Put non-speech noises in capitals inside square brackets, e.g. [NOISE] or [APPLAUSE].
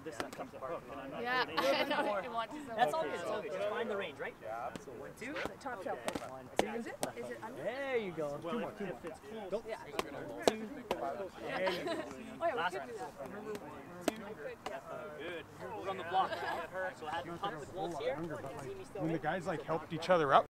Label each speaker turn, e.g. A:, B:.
A: how this one comes apart. Oh, and I'm not [LAUGHS]
B: want to
A: That's all good. So. Just find the range, right?
C: Yeah,
A: So one, two.
D: Top shelf.
A: One, two.
D: Is it? Is it under?
A: There you go.
C: Well, Two more, two more.
A: If it's close.
D: Yeah.
A: There you go.
D: Oh yeah, we
A: Last
D: could
A: one.
D: do that.
A: Good. Hold on the block. So I had to pump the bolts here.
C: When the guys like helped each other up.